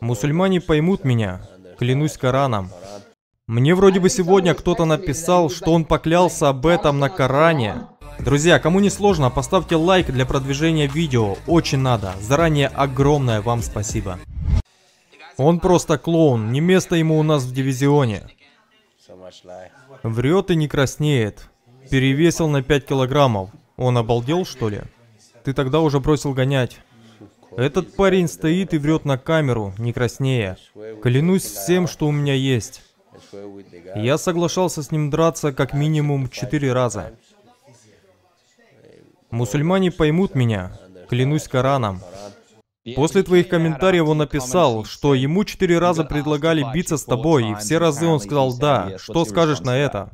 Мусульмане поймут меня, клянусь Кораном. Мне вроде бы сегодня кто-то написал, что он поклялся об этом на Коране. Друзья, кому не сложно, поставьте лайк для продвижения видео, очень надо. Заранее огромное вам спасибо. Он просто клоун, не место ему у нас в дивизионе. Врет и не краснеет. Перевесил на 5 килограммов. Он обалдел, что ли? Ты тогда уже бросил гонять. Этот парень стоит и врет на камеру, не краснея. Клянусь всем, что у меня есть. Я соглашался с ним драться как минимум четыре раза. Мусульмане поймут меня, клянусь Кораном. После твоих комментариев он написал, что ему четыре раза предлагали биться с тобой, и все разы он сказал «да». Что скажешь на это?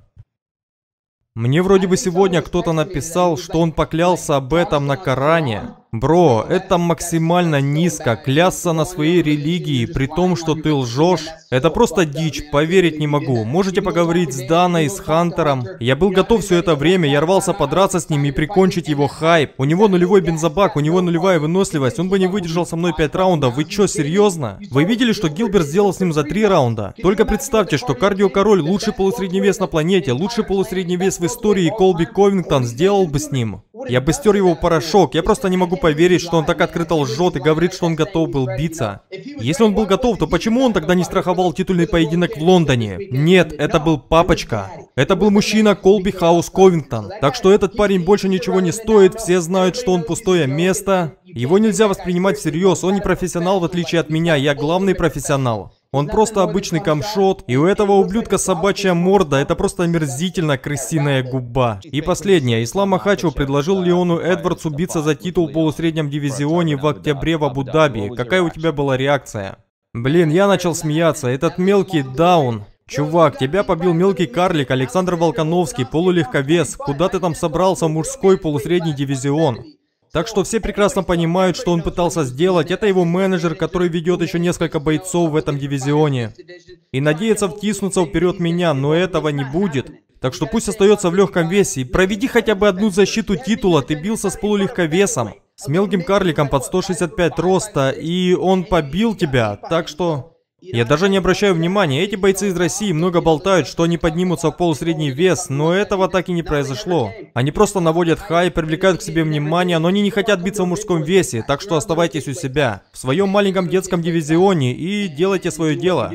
Мне вроде бы сегодня кто-то написал, что он поклялся об этом на Коране. Бро, это максимально низко, клясться на своей религии, при том, что ты лжешь. Это просто дичь, поверить не могу. Можете поговорить с Даной, с Хантером. Я был готов все это время, я рвался подраться с ним и прикончить его хайп. У него нулевой бензобак, у него нулевая выносливость, он бы не выдержал со мной 5 раундов. Вы что, серьезно? Вы видели, что Гилберт сделал с ним за 3 раунда? Только представьте, что кардио-король, лучший полусредний вес на планете, лучший полусредний вес в истории, Колби Ковингтон сделал бы с ним. Я бы стер его порошок, я просто не могу поверить, что он так открыто лжет и говорит, что он готов был биться. Если он был готов, то почему он тогда не страховал титульный поединок в Лондоне? Нет, это был папочка. Это был мужчина Колби Хаус Ковингтон. Так что этот парень больше ничего не стоит, все знают, что он пустое место. Его нельзя воспринимать всерьез, он не профессионал в отличие от меня, я главный профессионал. Он просто обычный камшот, и у этого ублюдка собачья морда, это просто омерзительно крысиная губа. И последнее, Ислам Махачев предложил Леону Эдвардсу биться за титул в полусреднем дивизионе в октябре в Абу-Даби. Какая у тебя была реакция? Блин, я начал смеяться, этот мелкий даун. Чувак, тебя побил мелкий карлик Александр Волконовский, полулегковес. Куда ты там собрался мужской полусредний дивизион? Так что все прекрасно понимают, что он пытался сделать. Это его менеджер, который ведет еще несколько бойцов в этом дивизионе. И надеется втиснуться вперед меня, но этого не будет. Так что пусть остается в легком весе. И проведи хотя бы одну защиту титула. Ты бился с полулегковесом. С мелким карликом под 165 роста. И он побил тебя. Так что... Я даже не обращаю внимания, эти бойцы из России много болтают, что они поднимутся в полусредний вес, но этого так и не произошло. Они просто наводят хай, привлекают к себе внимание, но они не хотят биться в мужском весе, так что оставайтесь у себя, в своем маленьком детском дивизионе и делайте свое дело.